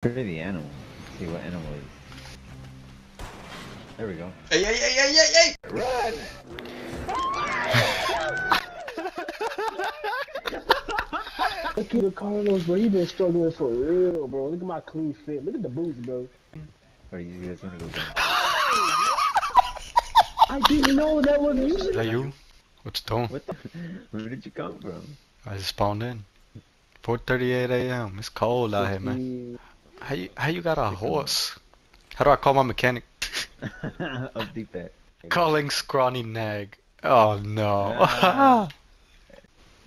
Pretty the animal. See what animal is. There we go. Hey, hey, hey, hey, hey, hey! Run! Look at the Carlos, bro. He been struggling for real, bro. Look at my clean fit. Look at the boots, bro. Are you guys wanna go down? I didn't know that was you. Is that you? What you doing? What the? Where did you come from? I just spawned in. 4:38 a.m. It's cold out here, man. How you how you got a horse? How do I call my mechanic? Up deep that. Calling scrawny nag. Oh no.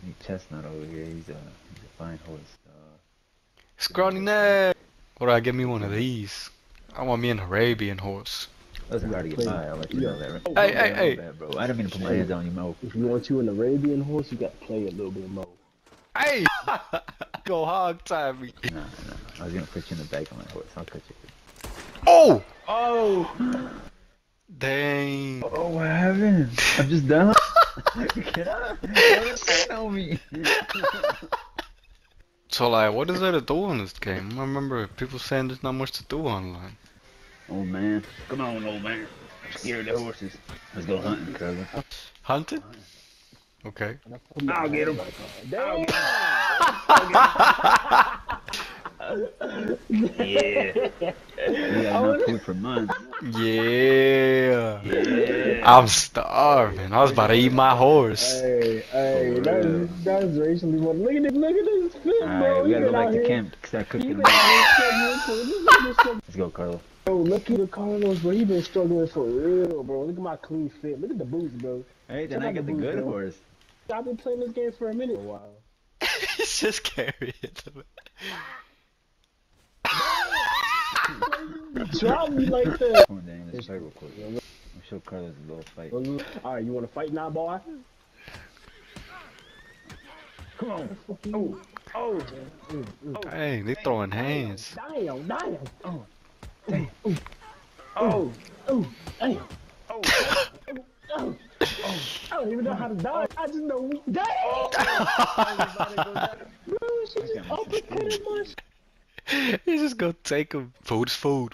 Need chestnut over here. He's a, he's a fine horse. Uh, scrawny nag. What do I get me one of these? I want me an Arabian horse. let's gotta get by. I'll let you know that. Right? Hey, My hey, bad, hey. bro. I didn't mean to put my hands on you, Mo. If you want you an Arabian horse, you got to play a little bit more. Hey! Go hog time me. Nah, nah. I was gonna put you in the back of my horse. I'll cut you. Oh! Oh! Dang. Oh, what happened? I'm just done. Get up! Don't stand me. So like, what is there to do in this game? I remember people saying there's not much to do online. Old man, come on, old man. I'm scared of horses. Let's go hunting, cousin. Hunting? Okay. I'll get him. Damn. Yeah. We got enough food for months. Yeah. Yeah. I'm starving. I was about to eat my horse. Hey, hey, that's, that's racially what. Look at this, look at this fit, bro. Alright, we gotta go been back to here- camp. Start he cooking. been out here struggling for- look at this stuff. Let's go, Carlo. Bro, look at the Carlos, bro. He been struggling for real, bro. Look at my clean fit. Look at the boots, bro. Hey, then Check I out got the the good bro. horse. I've been playing this game for a minute. For a while. He's just carrying it. Drop me like that. Come on, Danny, let's fight real quick. I'll show Carlos a little fight. All right, you want to fight now, boy? Come on. Oh, oh. Dang, they throwing hands. Damn, damn. Oh. Damn. Oh oh, oh. oh, damn. Oh. Oh. I don't even know how to die. I just know. Damn. Bro, she just got me uppercutted my He's just gonna take him. Food is food.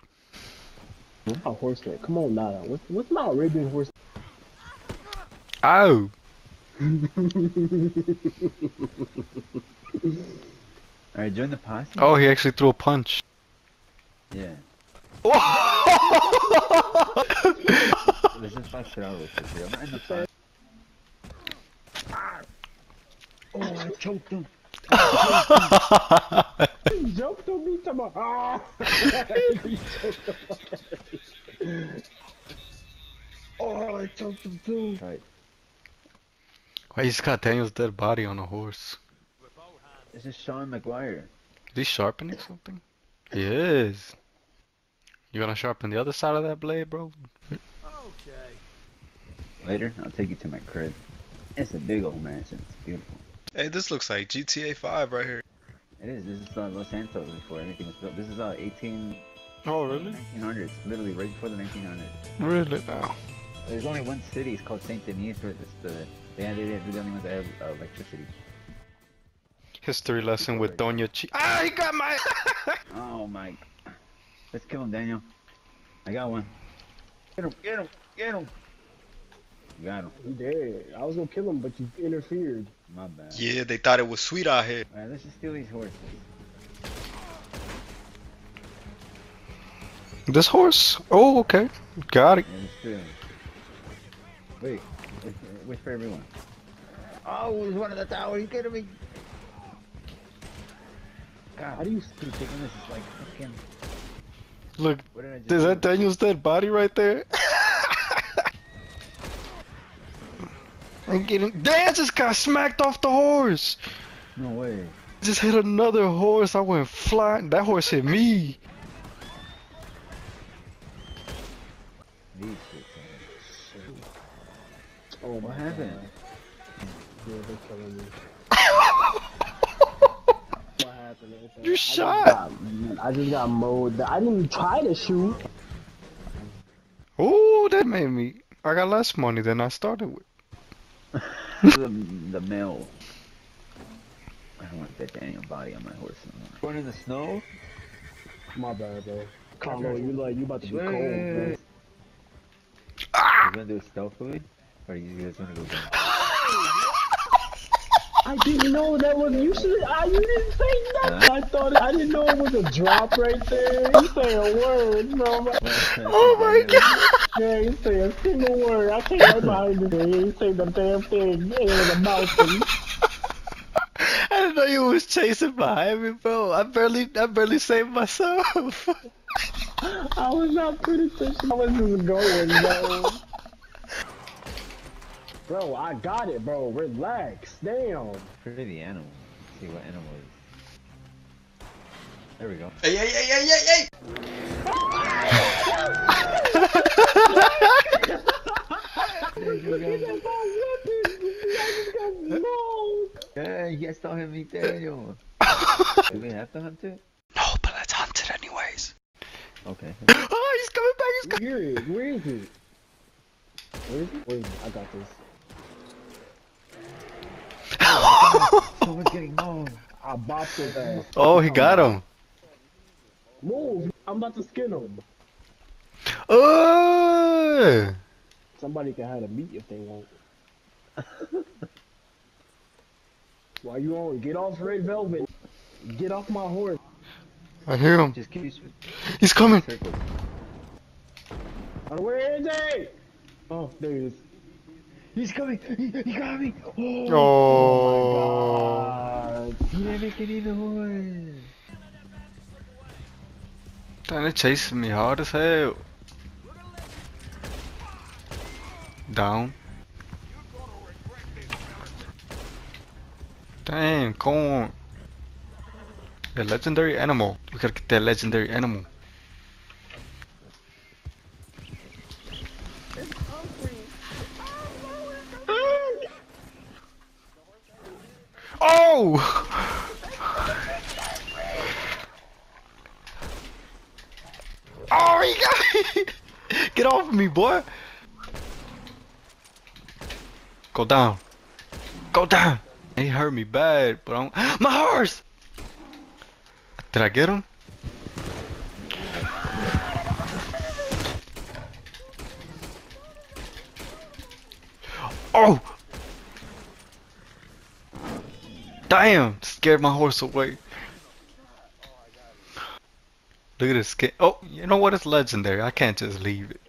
Oh, horse there. Come on, Nada. What's, what's my Arabian horse? Oh. Ow! Alright, join the posse. Oh, he actually threw a punch. Yeah. Let's just fight shit out real here. I'm not in the fight. Oh, I choked him. He jumped on me. Talking about, ah. He choked the fuck out of me. oh, I choked him too. Right. Why he's dead body on a horse? This is Sean MacGuire. Is he sharpening something? He is. You gonna sharpen the other side of that blade, bro? Later, I'll take you to my crib. It's a big old mansion. It's beautiful. Hey, this looks like GTA 5 right here. It is. This is uh, Los Santos before anything was built. This is uh 18 Oh, really? 1900s. Literally right before the 1900s. Really now? There's only one city. It's called Saint Denis. Where it's the they have, they're the only ones that have uh, electricity. History lesson with Doña Chi. Ah, he got my. Oh my! Let's kill him, Daniel. I got one. Get him! Get him! Get him! Got him. He dead. I was gonna kill him, but you interfered. My bad. Yeah, they thought it was sweet out here. Alright, let's just steal these horses. this horse? Oh, okay. Got it. Yeah, let's steal them. Wait, wait, wait for everyone. Oh, there's one of the towers. He's getting me. God, How do you? keep thinking this is like fucking. Look, What did I just is do? that Daniel's dead body right there? I'm getting. Damn, I just got smacked off the horse. No way. Just hit another horse. I went flying. That horse hit me. These shits. are- Oh, What happened? Yeah, they're killing me. what happened? Ethan? You I just shot. got- I just got mowed. I didn't even try to shoot. Ooh, that made me. I got less money than I started with. the, the male. I don't want that Daniel body on my horse anymore. Going in the snow? My bad, bro. Carlo, you like you about to be cold, bro. Ah! You gonna do it stealthily? Or you guys gonna go down? I didn't know that was you should I you didn't say nothing. I thought I didn't know it was a drop right there. You say a word, bro. Oh my god! Yeah, you say a single word. I can't right behind you. You say the damn thing. Was a mouthful. I didn't know you was chasing behind me, bro. I barely, I barely saved myself. I was not paying attention. I was just going, bro. Bro, I got it, bro. Relax. Damn. Pretty the animal. Let's see what animal it is. There we go. Hey, hey, hey, hey, hey, hey! Yeah, you guys don't hit me, Daniel. Do we have to hunt it? no, but let's hunt it anyways. Okay. Oh, he's coming back. He's coming. Where is it? Where is it? Where is it? Where is it? I got this. Someone's getting mauled. I bopped his ass. oh, he got him. Move. I'm about to skin him. Oh! Somebody can have a meat if they want. Why you on? Get off Red Velvet. Get off my horse. I hear him. Just keep He's coming. Where is he? Oh, there he is. He's coming! He, he got me! Oh, Oh. God. He didn't make it even Damn, they're chasing me hard as hell. Down. Damn, corn. The legendary animal. We gotta get that legendary animal. Oh! He got! Get off of me, boy! Go down. Go down! He hurt me bad, but I'm. My horse! Did I get him? Damn! Scared my horse away. Look at this. Oh, you know what? It's legendary. I can't just leave it.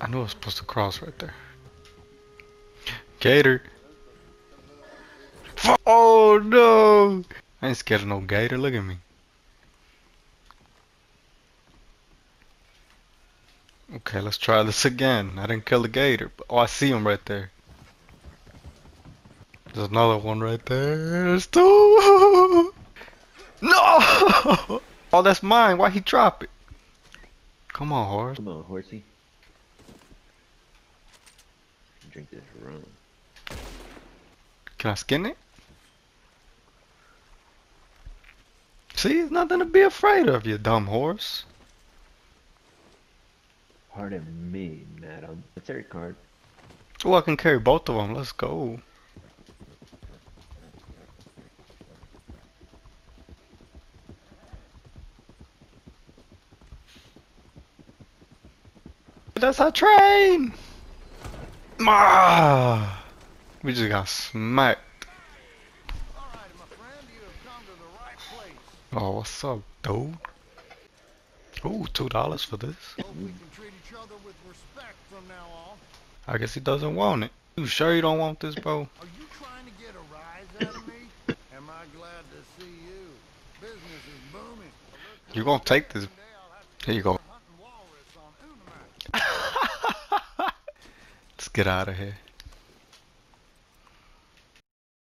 I knew I was supposed to cross right there. Gator. Oh no! I ain't scared of no gator. Look at me. Okay, let's try this again. I didn't kill the gator. But, oh, I see him right there. There's another one right there. There's two. No! Oh, that's mine. Why he drop it? Come on, horse. Come on, horsey. Drink this rum. Can I skin it? See, it's nothing to be afraid of, you dumb horse. Pardon me, madam. It's your card. Oh, I can carry both of them. Let's go. That's our train! Ah, we just got smacked. Alright, my friend, you have come to the right place. Oh, what's up, dude? Ooh, two dollars for this. Hope we can treat each other with respect from now on. I guess he doesn't want it. You sure you don't want this, bro? Are you trying to get a rise out of me? Am I glad to see you? Business is booming. You gonna take this? Someday I'll have to Here you go. Hunting walrus